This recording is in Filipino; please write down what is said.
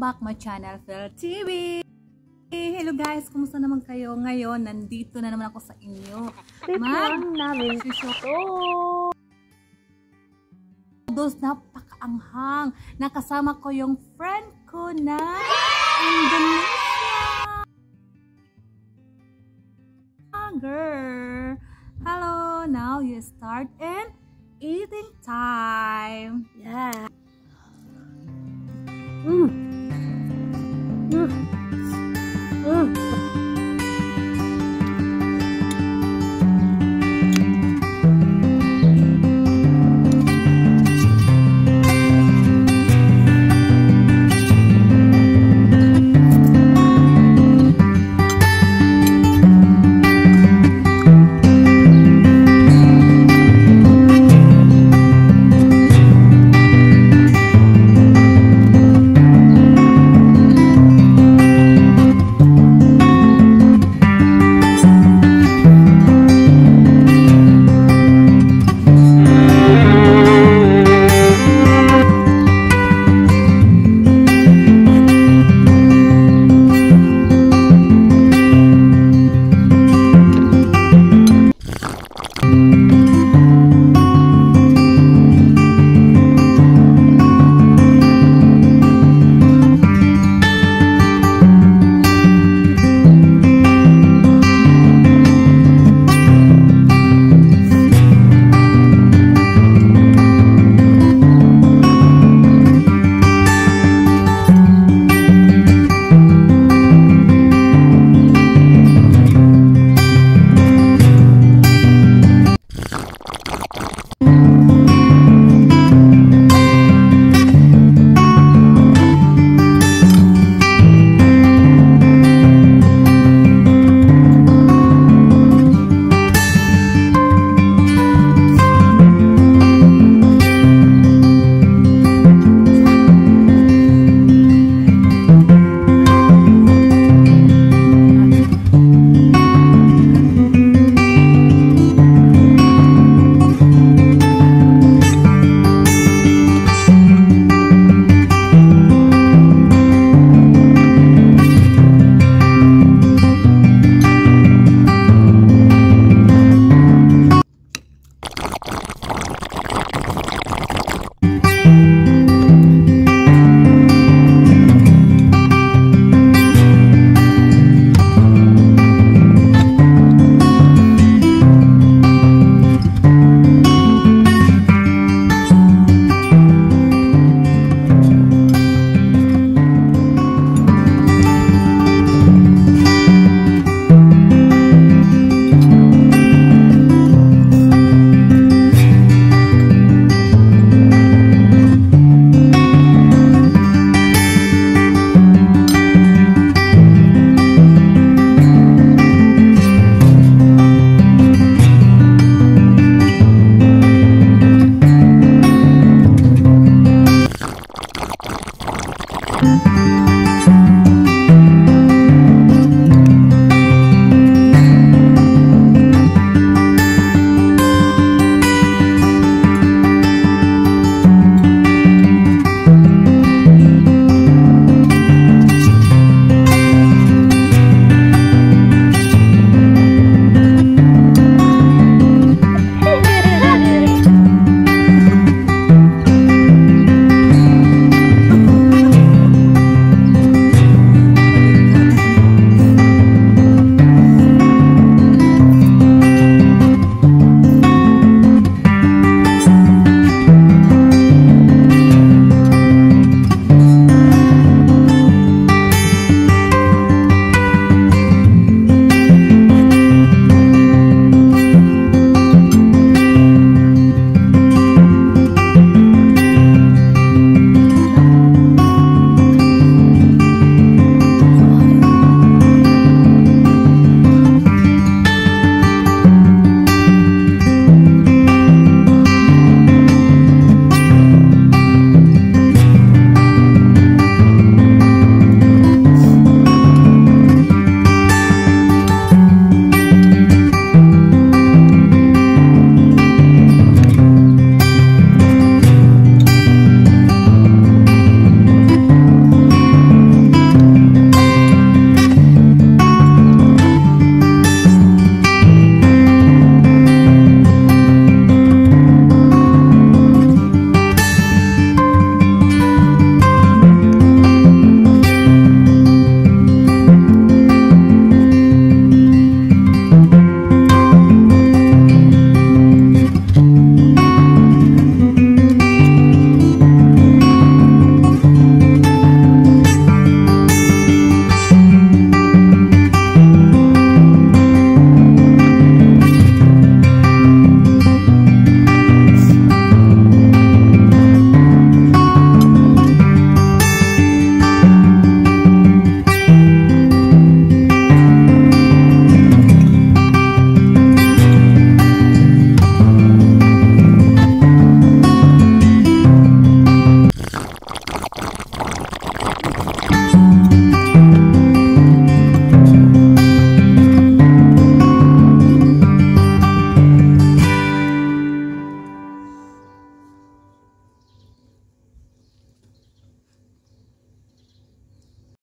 back my channel, Phil TV! Hello guys, kumusta naman kayo? Ngayon, nandito na naman ako sa inyo. Mag namin to. Dos napakaanghang. Nakasama ko yung friend ko na Indonesia. Girl. Hello, now you start and eating time. Yeah. Mm. Mm.